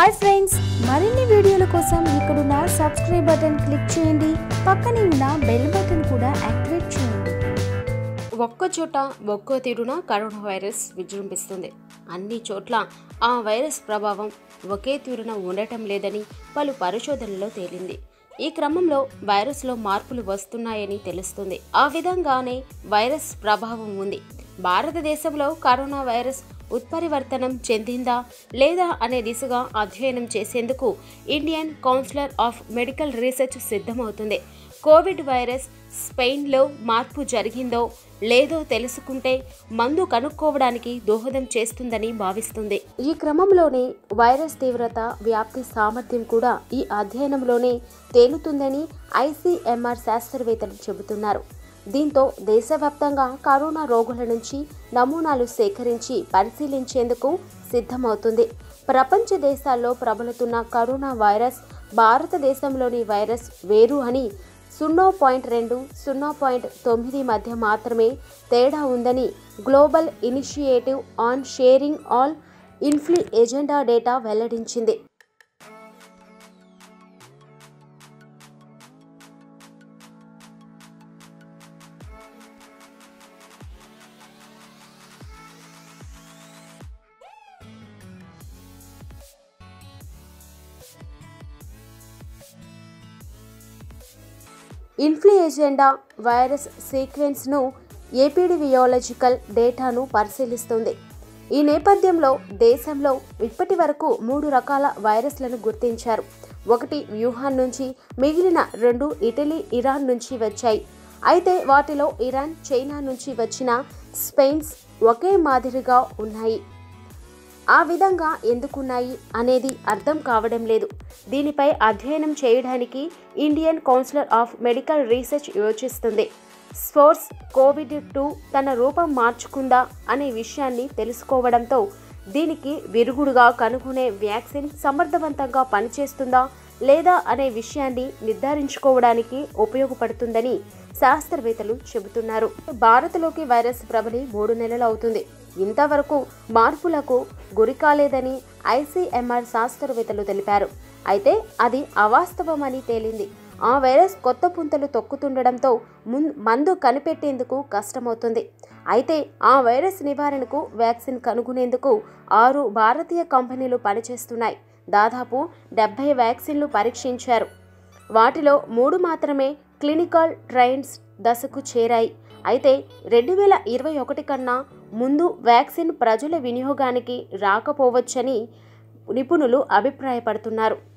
Hi friends మరిన్ని వీడియోల కోసం ఇక్కడున్న సబ్స్క్రైబ్ బటన్ క్లిక్ చేయండి. పక్కనే ఉన్న బెల్ బటన్ కూడా యాక్టివేట్ చేయండి. ఒక్క చోట ఒక్కో తీరున కరోనా వైరస్ విజృంభిస్తుంది. అన్ని చోట్ల ఆ వైరస్ ప్రభావం ఒకే తీరున ఉండటం లేదని పలు పరిశోధనల్లో తేలింది. ఈ క్రమంలో వైరస్లో మార్పులు వస్తున్నాయని తెలుస్తుంది. ఆ విధంగానే వైరస్ ప్రభావం ఉంది. భారతదేశంలో కరోనా వైరస్ ఉత్పరివర్తనం చెందిందా లేదా అనే దిశగా అధ్యయనం చేసేందుకు Indian councillor of medical research సిద్ధమవుతుంది. కోవిడ్ వైరస్ స్పెయిన్లో మార్పు జరిగిందో లేదో తెలుసుకుంటే మందు కనుక్కోవడానికి దోహదం చేస్తుందని భావిస్తుంది. ఈ క్రమంలోనే వైరస్ తీవ్రత వ్యాప్తి సామర్థ్యం కూడా ఈ అధ్యయనంలోనే తేలుతుందని ఐసీఎంఆర్ శాస్త్రవేత్తలు చెబుతున్నారు. దీంతో దేశవ్యాప్తంగా కరోనా రోగుల నుంచి నమూనాలు సేకరించి పరిశీలించేందుకు సిద్ధమవుతుంది. ప్రపంచ దేశాల్లో ప్రబలుతున్న కరోనా వైరస్ భారతదేశంలోని వైరస్ వేరు అని సున్నా పాయింట్ రెండు సున్నా పాయింట్ తొమ్మిది మధ్య మాత్రమే తేడా ఉందని global initiative on sharing all influenza data వెల్లడించింది. ఇన్ఫ్లుయెంజా వైరస్ సీక్వెన్స్ను ఏపీడివియాలజికల్ డేటాను పరిశీలిస్తుంది. ఈ నేపథ్యంలో దేశంలో ఇప్పటి వరకు మూడు రకాల వైరస్లను గుర్తించారు. ఒకటి వ్యూహాన్ నుంచి మిగిలిన రెండు ఇటలీ ఇరాన్ నుంచి వచ్చాయి. అయితే వాటిలో ఇరాన్ చైనా నుంచి వచ్చిన స్పెయిన్స్ ఒకే మాదిరిగా ఉన్నాయి. ఆ విధంగా ఎందుకున్నాయి అనేది అర్థం కావడం లేదు. దీనిపై అధ్యయనం చేయడానికి Indian councillor of medical research యోచిస్తుంది. Sports Covid two తన రూపం మార్చుకుందా అనే విషయాన్ని తెలుసుకోవడంతో దీనికి విరుగుడుగా కనుగొనే వ్యాక్సిన్ సమర్థవంతంగా పనిచేస్తుందా లేదా అనే విషయాన్ని నిర్ధారించుకోవడానికి ఉపయోగపడుతుందని శాస్త్రవేత్తలు చెబుతున్నారు. భారత్లోకి వైరస్ ప్రబలి మూడు నెలలు అవుతుంది. ఇంతవరకు మార్పులకు గురి కాలేదని ఐసీఎంఆర్ శాస్త్రవేత్తలు తెలిపారు. అయితే అది అవాస్తవమని తేలింది. ఆ వైరస్ కొత్త పుంతలు తొక్కుతుండడంతో మున్ మందు కనిపెట్టేందుకు కష్టమవుతుంది. అయితే ఆ వైరస్ నివారణకు వ్యాక్సిన్ కనుగొనేందుకు ఆరు భారతీయ కంపెనీలు పనిచేస్తున్నాయి. దాదాపు డెబ్బై వ్యాక్సిన్లు పరీక్షించారు. వాటిలో మూడు మాత్రమే క్లినికల్ ట్రయల్స్ దశకు చేరాయి. అయితే రెండు వేల ఇరవై ఒకటి కన్నా ముందు వ్యాక్సిన్ ప్రజల వినియోగానికి రాకపోవచ్చని నిపుణులు అభిప్రాయపడుతున్నారు.